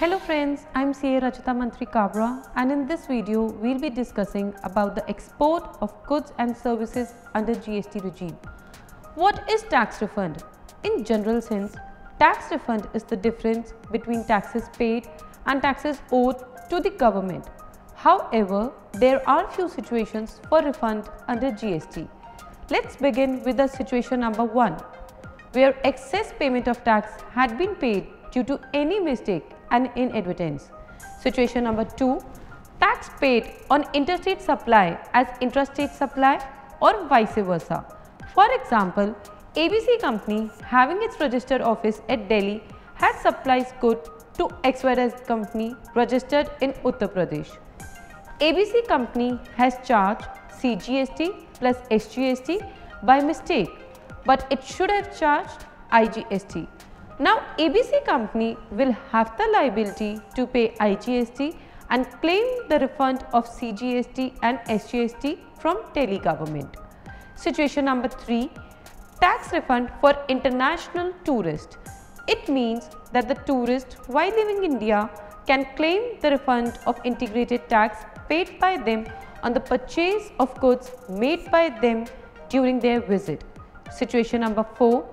Hello friends, I am CA Rachita Mantry Kabra and in this video we will be discussing about the export of goods and services under GST regime. What is tax refund? In general sense, tax refund is the difference between taxes paid and taxes owed to the government. However, there are few situations for refund under GST. Let's begin with the situation number 1 where excess payment of tax had been paid due to any mistake and inadvertence. Situation number 2 tax paid on interstate supply as intrastate supply or vice versa. For example, ABC company having its registered office at Delhi has supplies good to XYZ company registered in Uttar Pradesh. ABC company has charged CGST plus SGST by mistake but it should have charged IGST. Now ABC company will have the liability to pay IGST and claim the refund of CGST and SGST from Delhi government. Situation number 3 tax refund for international tourist. It means that the tourist while leaving India can claim the refund of integrated tax paid by them on the purchase of goods made by them during their visit. Situation number 4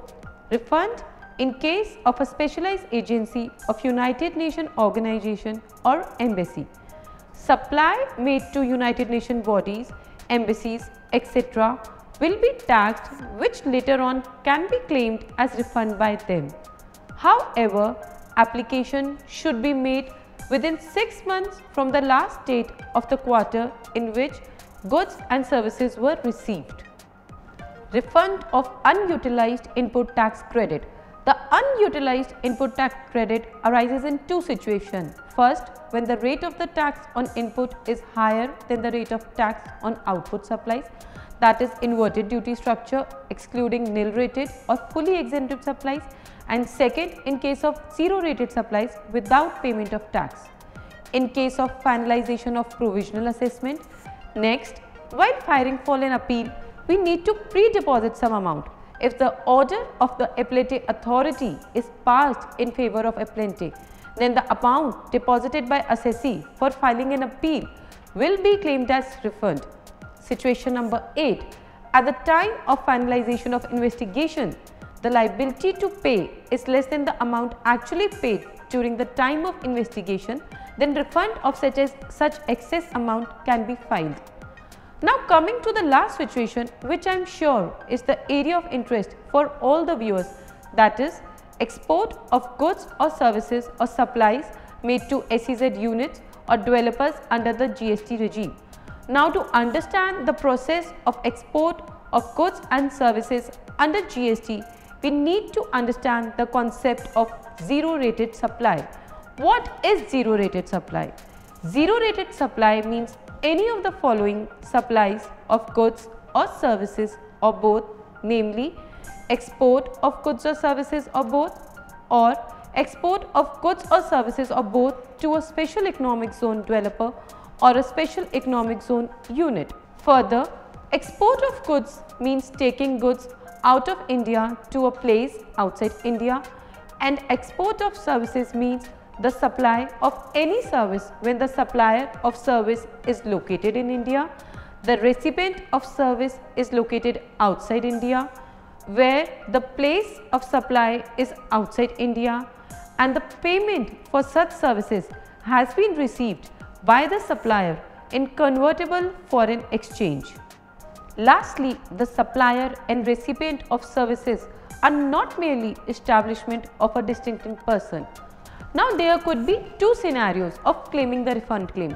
refund in case of a specialized agency of United Nations organization or embassy. Supply made to United Nations bodies, embassies, etc. will be taxed which later on can be claimed as refund by them. However, application should be made within 6 months from the last date of the quarter in which goods and services were received. Refund of unutilized input tax credit. The unutilized input tax credit arises in two situations. First, when the rate of the tax on input is higher than the rate of tax on output supplies that is inverted duty structure excluding nil rated or fully exempted supplies and second in case of zero rated supplies without payment of tax. In case of finalization of provisional assessment, next while filing for an appeal we need to pre-deposit some amount. If the order of the appellate authority is passed in favor of appellant, then the amount deposited by assessee for filing an appeal will be claimed as refund. Situation number 8. At the time of finalization of investigation, the liability to pay is less than the amount actually paid during the time of investigation, then refund of such, as, such excess amount can be filed. Now coming to the last situation which I am sure is the area of interest for all the viewers that is export of goods or services or supplies made to SEZ units or developers under the GST regime. Now to understand the process of export of goods and services under GST, we need to understand the concept of zero rated supply. What is zero rated supply? Zero rated supply means any of the following supplies of goods or services or both namely export of goods or services or both or export of goods or services or both to a special economic zone developer or a special economic zone unit. Further, export of goods means taking goods out of India to a place outside India and export of services means the supply of any service when the supplier of service is located in India, the recipient of service is located outside India, where the place of supply is outside India and the payment for such services has been received by the supplier in convertible foreign exchange. Lastly, the supplier and recipient of services are not merely establishment of a distinctive person, now there could be two scenarios of claiming the refund claim.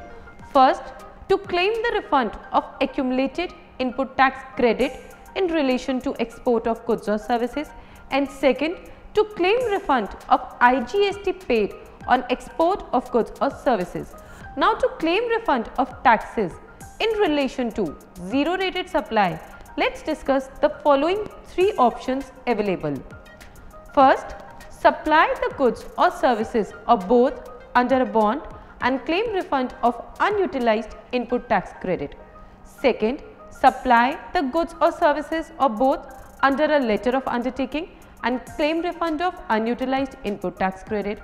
First, to claim the refund of accumulated input tax credit in relation to export of goods or services and second, to claim refund of IGST paid on export of goods or services. Now to claim refund of taxes in relation to zero rated supply, let's discuss the following three options available. First, supply the goods or services or both under a bond and claim refund of unutilized input tax credit. Second, supply the goods or services or both under a letter of undertaking and claim refund of unutilized input tax credit.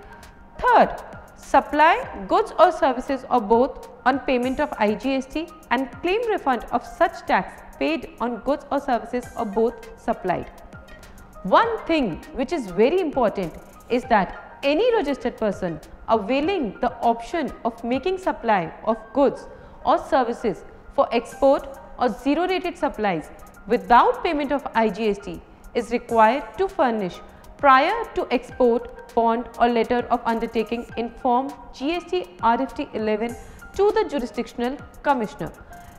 Third, supply goods or services or both on payment of IGST and claim refund of such tax paid on goods or services or both supplied. One thing which is very important is that any registered person availing the option of making supply of goods or services for export or zero rated supplies without payment of IGST is required to furnish prior to export bond or letter of undertaking in form GST RFD 11 to the jurisdictional commissioner.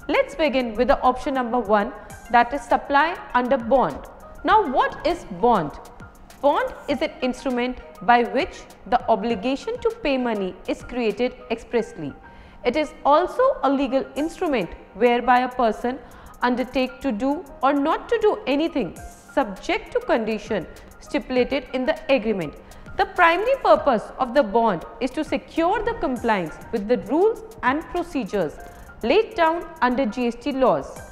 Let's begin with the option number 1 that is supply under bond. Now what is bond? Bond is an instrument by which the obligation to pay money is created expressly. It is also a legal instrument whereby a person undertake to do or not to do anything subject to condition stipulated in the agreement. The primary purpose of the bond is to secure the compliance with the rules and procedures laid down under GST laws.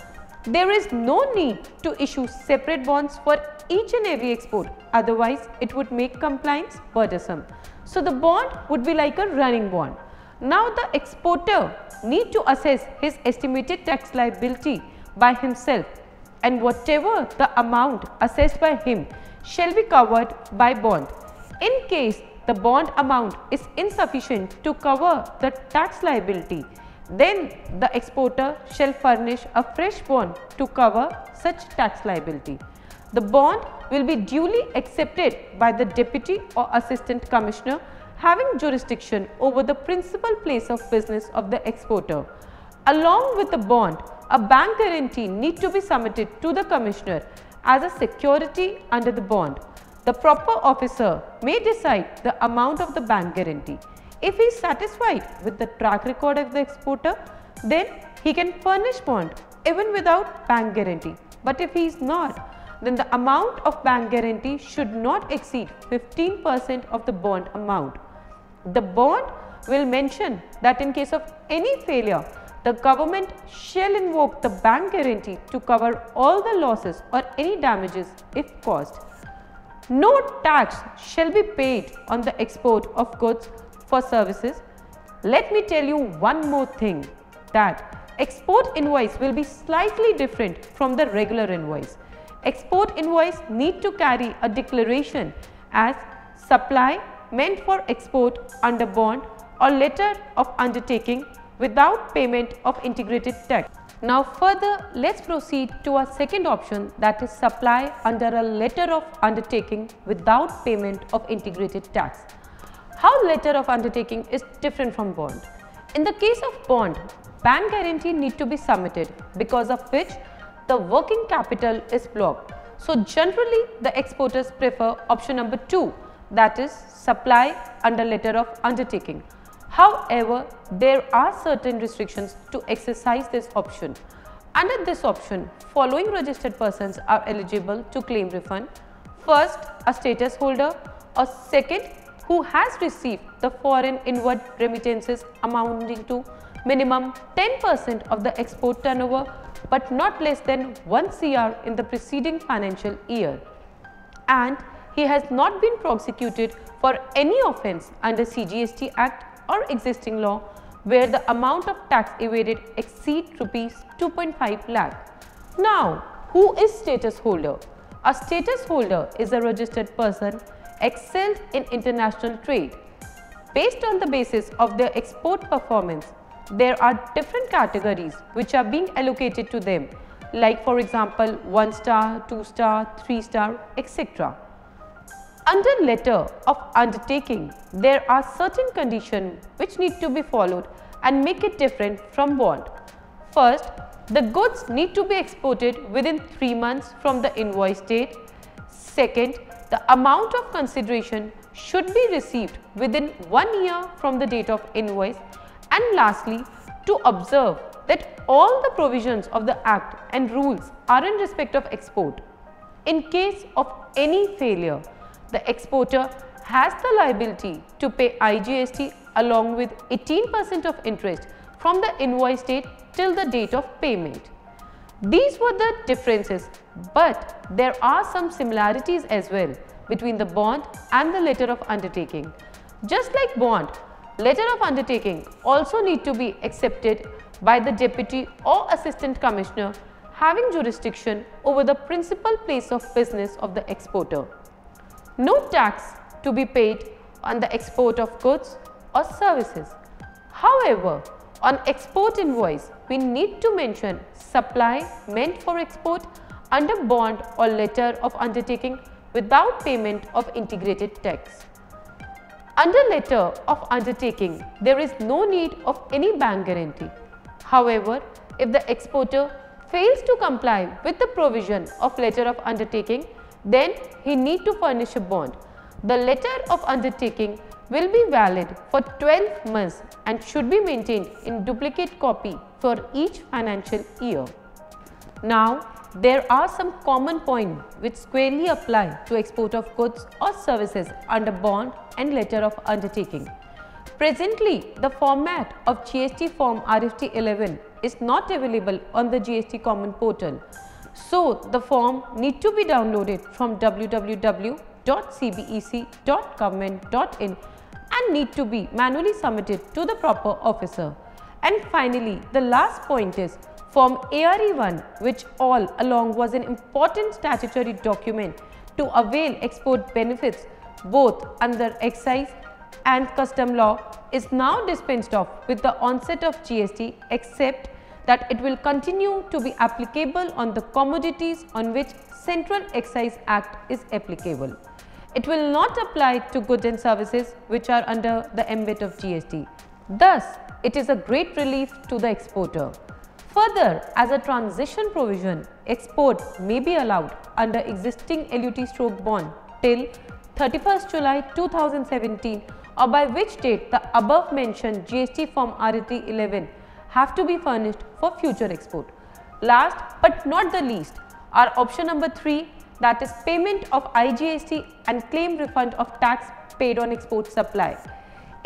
There is no need to issue separate bonds for each and every export otherwise it would make compliance burdensome. So, the bond would be like a running bond. Now, the exporter need to assess his estimated tax liability by himself and whatever the amount assessed by him shall be covered by bond. In case the bond amount is insufficient to cover the tax liability, then the exporter shall furnish a fresh bond to cover such tax liability. The bond will be duly accepted by the deputy or assistant commissioner having jurisdiction over the principal place of business of the exporter. Along with the bond, a bank guarantee need to be submitted to the commissioner as a security under the bond. The proper officer may decide the amount of the bank guarantee. If he is satisfied with the track record of the exporter, then he can furnish bond even without bank guarantee. But if he is not, then the amount of bank guarantee should not exceed 15% of the bond amount. The bond will mention that in case of any failure, the government shall invoke the bank guarantee to cover all the losses or any damages if caused. No tax shall be paid on the export of goods for services, let me tell you one more thing that export invoice will be slightly different from the regular invoice. Export invoice need to carry a declaration as supply meant for export under bond or letter of undertaking without payment of integrated tax. Now further let's proceed to our second option that is supply under a letter of undertaking without payment of integrated tax. How letter of undertaking is different from bond? In the case of bond, bank guarantee need to be submitted because of which the working capital is blocked. So generally the exporters prefer option number 2 that is supply under letter of undertaking. However, there are certain restrictions to exercise this option. Under this option, following registered persons are eligible to claim refund. First, a status holder or second, who has received the foreign inward remittances amounting to minimum 10% of the export turnover but not less than 1 CR in the preceding financial year. And he has not been prosecuted for any offence under CGST Act or existing law where the amount of tax evaded exceed rupees 2.5 lakh. Now, who is status holder? A status holder is a registered person excelled in international trade. Based on the basis of their export performance, there are different categories which are being allocated to them like for example 1 star, 2 star, 3 star etc. Under letter of undertaking, there are certain conditions which need to be followed and make it different from bond. First, the goods need to be exported within 3 months from the invoice date. Second, the amount of consideration should be received within one year from the date of invoice and lastly to observe that all the provisions of the act and rules are in respect of export. In case of any failure, the exporter has the liability to pay IGST along with 18% of interest from the invoice date till the date of payment. These were the differences, but there are some similarities as well between the bond and the letter of undertaking. Just like bond, letter of undertaking also need to be accepted by the deputy or assistant commissioner having jurisdiction over the principal place of business of the exporter. No tax to be paid on the export of goods or services. However, on export invoice, we need to mention supply meant for export under bond or letter of undertaking without payment of integrated tax. Under letter of undertaking, there is no need of any bank guarantee. However, if the exporter fails to comply with the provision of letter of undertaking, then he need to furnish a bond. The letter of undertaking will be valid for 12 months and should be maintained in duplicate copy for each financial year. Now, there are some common points which squarely apply to export of goods or services under bond and letter of undertaking. Presently, the format of GST form RFD 11 is not available on the GST common portal. So, the form need to be downloaded from www.cbec.government.in and need to be manually submitted to the proper officer. And finally, the last point is Form ARE1 which all along was an important statutory document to avail export benefits both under excise and custom law is now dispensed of with the onset of GST except that it will continue to be applicable on the commodities on which Central Excise Act is applicable. It will not apply to goods and services which are under the ambit of GST. Thus, it is a great relief to the exporter. Further, as a transition provision, export may be allowed under existing LUT stroke bond till 31st July 2017 or by which date the above mentioned GST form RFD 11 have to be furnished for future export. Last but not the least, our option number 3 that is payment of IGST and claim refund of tax paid on export supply.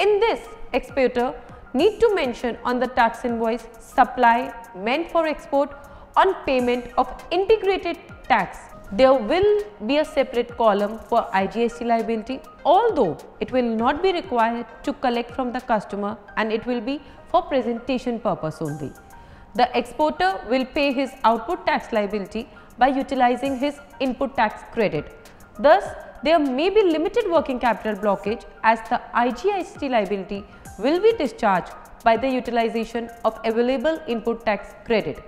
In this, exporter need to mention on the tax invoice supply meant for export on payment of integrated tax. There will be a separate column for IGST liability although it will not be required to collect from the customer and it will be for presentation purpose only. The exporter will pay his output tax liability by utilizing his input tax credit. Thus, there may be limited working capital blockage as the IGST liability will be discharged by the utilization of available input tax credit.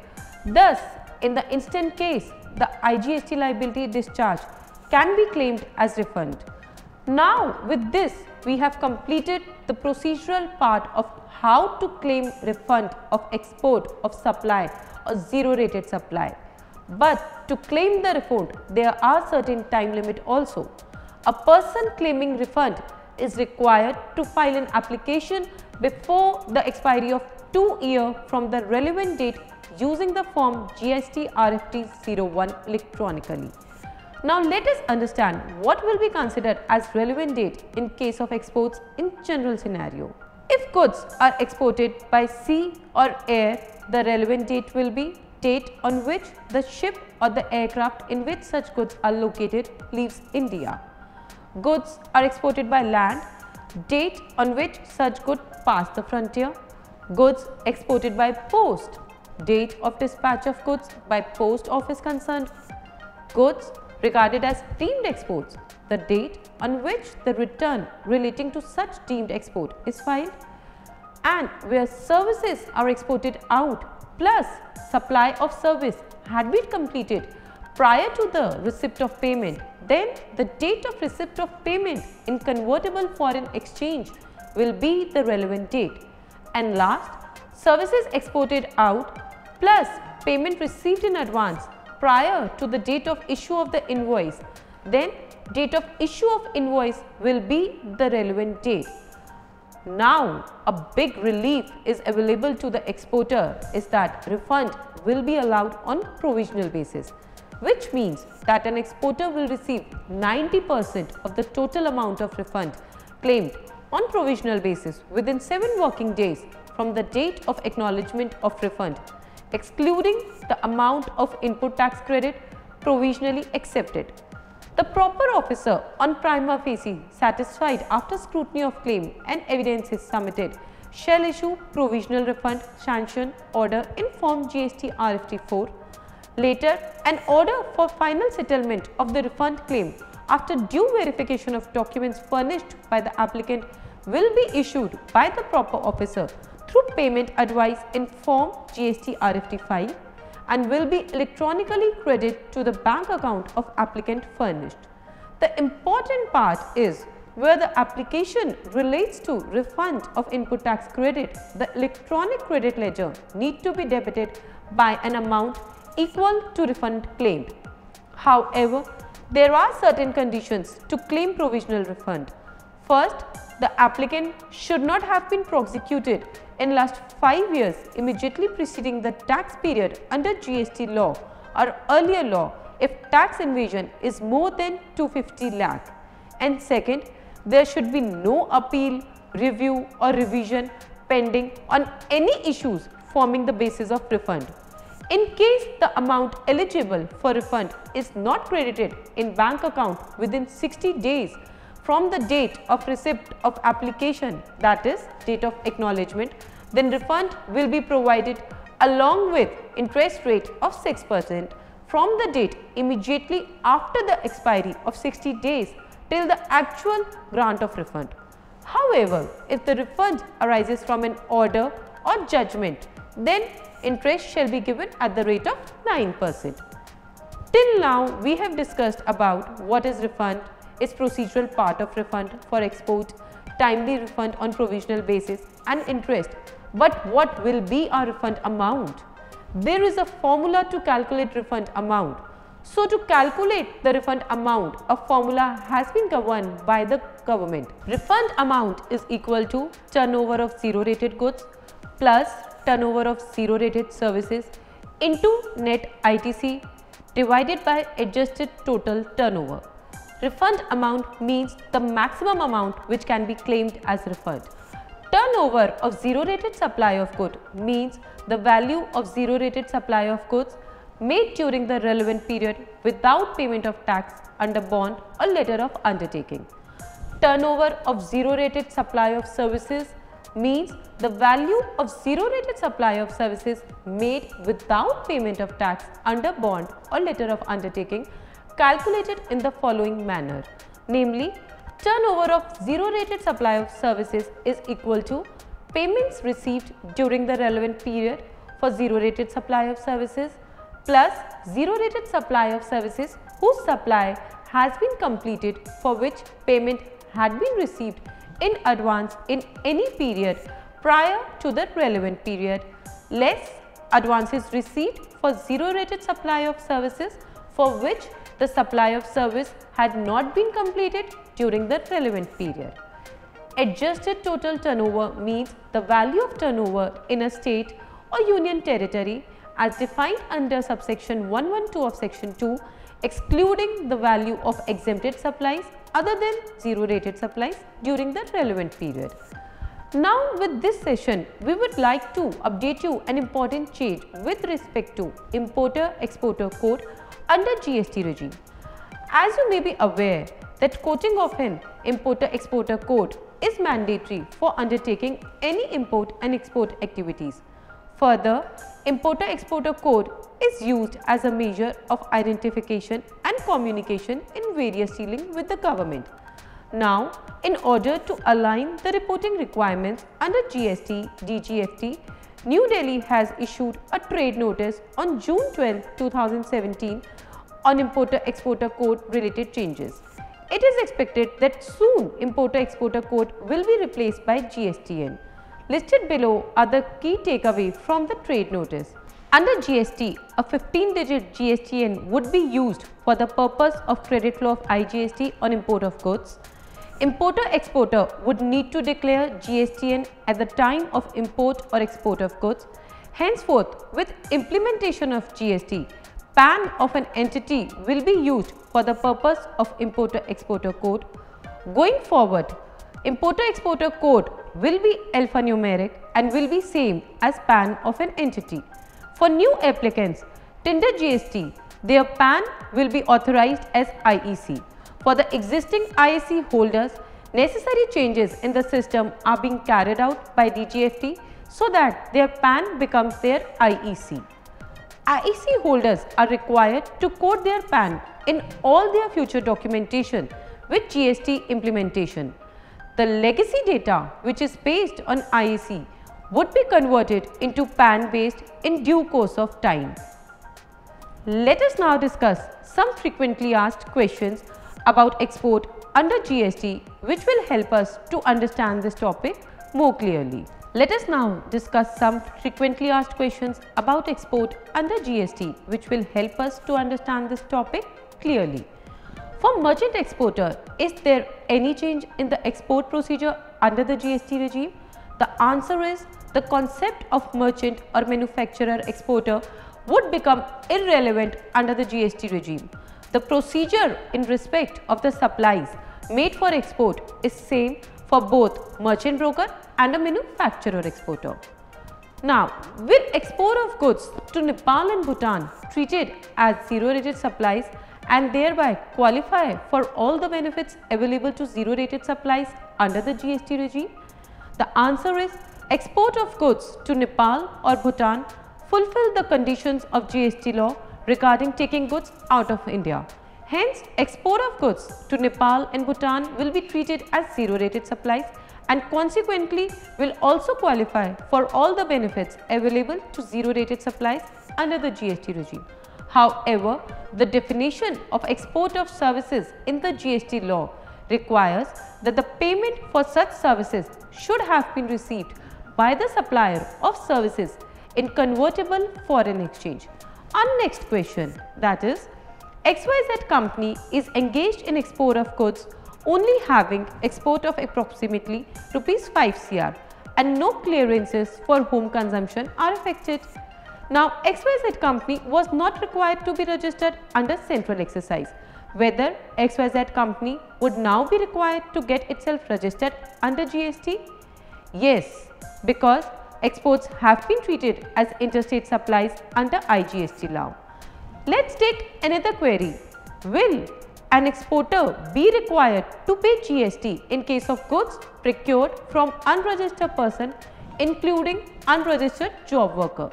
Thus, in the instant case, the IGST liability discharge can be claimed as refund. Now, with this, we have completed the procedural part of how to claim refund of export of supply or zero rated supply. But to claim the refund, there are certain time limit also. A person claiming refund is required to file an application before the expiry of 2 year from the relevant date using the form GST RFD 01 electronically. Now let us understand what will be considered as relevant date in case of exports in general scenario. If goods are exported by sea or air, the relevant date will be date on which the ship or the aircraft in which such goods are located leaves India. Goods are exported by land, date on which such goods pass the frontier. Goods exported by post, date of dispatch of goods by post office concerned. Goods regarded as deemed exports, the date on which the return relating to such deemed export is filed and where services are exported out plus supply of service had been completed prior to the receipt of payment, then the date of receipt of payment in convertible foreign exchange will be the relevant date. And last, services exported out plus payment received in advance prior to the date of issue of the invoice, then date of issue of invoice will be the relevant date. Now, a big relief is available to the exporter is that refund will be allowed on provisional basis, which means that an exporter will receive 90% of the total amount of refund claimed on provisional basis within 7 working days from the date of acknowledgement of refund excluding the amount of input tax credit provisionally accepted. The proper officer on prima facie satisfied after scrutiny of claim and evidence is submitted shall issue provisional refund sanction order in form GST RFD 4. Later, an order for final settlement of the refund claim after due verification of documents furnished by the applicant will be issued by the proper officer through payment advice in form GST RFD file and will be electronically credited to the bank account of applicant furnished. The important part is where the application relates to refund of input tax credit, the electronic credit ledger need to be debited by an amount equal to refund claimed. However, there are certain conditions to claim provisional refund. First, the applicant should not have been prosecuted in last 5 years immediately preceding the tax period under GST law or earlier law if tax evasion is more than 250 lakh. And second, there should be no appeal, review or revision pending on any issues forming the basis of refund. In case the amount eligible for refund is not credited in bank account within 60 days from the date of receipt of application that is date of acknowledgement, then refund will be provided along with interest rate of 6 percent from the date immediately after the expiry of 60 days till the actual grant of refund. However, if the refund arises from an order or judgment, then interest shall be given at the rate of 9 percent. Till now, we have discussed about what is refund, its procedural part of refund for export, timely refund on provisional basis and interest. But what will be our refund amount? There is a formula to calculate refund amount. So, to calculate the refund amount, a formula has been governed by the government. Refund amount is equal to turnover of zero rated goods plus turnover of zero rated services into net ITC divided by adjusted total turnover. Refund amount means the maximum amount which can be claimed as refund. Turnover of zero rated supply of good means the value of zero rated supply of goods made during the relevant period without payment of tax under bond or letter of undertaking. Turnover of zero rated supply of services means the value of zero rated supply of services made without payment of tax under bond or letter of undertaking calculated in the following manner. Namely turnover of zero rated supply of services is equal to payments received during the relevant period for zero rated supply of services plus zero rated supply of services whose supply has been completed for which payment had been received in advance in any period prior to the relevant period less advances received for zero rated supply of services for which the supply of service had not been completed during the relevant period. Adjusted total turnover means the value of turnover in a state or union territory as defined under subsection 112 of section 2 excluding the value of exempted supplies other than zero rated supplies during the relevant period. Now with this session, we would like to update you an important change with respect to importer exporter code under GST regime. As you may be aware that quoting of an importer exporter code is mandatory for undertaking any import and export activities. Further, importer exporter code is used as a measure of identification and communication in various dealing with the government. Now, in order to align the reporting requirements under GST DGFT, New Delhi has issued a trade notice on June 12, 2017 on importer exporter code related changes. It is expected that soon importer exporter code will be replaced by GSTN. Listed below are the key takeaway from the trade notice. Under GST, a 15-digit GSTN would be used for the purpose of credit flow of IGST on import of goods. Importer-exporter would need to declare GSTN at the time of import or export of goods. Henceforth, with implementation of GST, PAN of an entity will be used for the purpose of importer-exporter code. Going forward, importer-exporter code will be alphanumeric and will be same as PAN of an entity. For new applicants, Tinder GST their PAN will be authorized as IEC. For the existing IEC holders, necessary changes in the system are being carried out by DGFT so that their PAN becomes their IEC. IEC holders are required to code their PAN in all their future documentation with GST implementation. The legacy data which is based on IEC would be converted into PAN based in due course of time. Let us now discuss some frequently asked questions about export under GST which will help us to understand this topic more clearly. Let us now discuss some frequently asked questions about export under GST which will help us to understand this topic clearly. For merchant exporter, is there any change in the export procedure under the GST regime? The answer is the concept of merchant or manufacturer exporter would become irrelevant under the GST regime. The procedure in respect of the supplies made for export is same for both merchant broker and a manufacturer exporter. Now, will export of goods to Nepal and Bhutan treated as zero rated supplies and thereby qualify for all the benefits available to zero rated supplies under the GST regime? The answer is export of goods to Nepal or Bhutan fulfill the conditions of GST law regarding taking goods out of India. Hence, export of goods to Nepal and Bhutan will be treated as zero rated supplies and consequently will also qualify for all the benefits available to zero rated supplies under the GST regime. However, the definition of export of services in the GST law requires that the payment for such services should have been received by the supplier of services in convertible foreign exchange. Our next question that is XYZ company is engaged in export of goods only having export of approximately rupees 5 cr and no clearances for home consumption are affected. Now XYZ company was not required to be registered under central excise. Whether XYZ company would now be required to get itself registered under GST? Yes, because exports have been treated as interstate supplies under IGST law. Let's take another query. Will an exporter be required to pay GST in case of goods procured from unregistered person including unregistered job worker?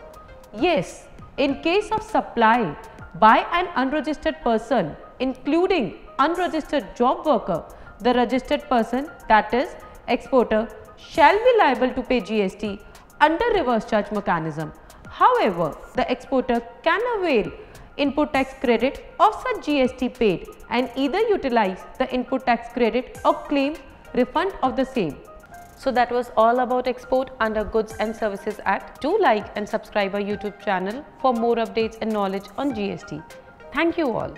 Yes, in case of supply by an unregistered person including unregistered job worker, the registered person that is exporter shall be liable to pay GST under reverse charge mechanism. However, the exporter can avail input tax credit of such GST paid and either utilize the input tax credit or claim refund of the same. So that was all about export under Goods and Services Act. Do like and subscribe our YouTube channel for more updates and knowledge on GST. Thank you all.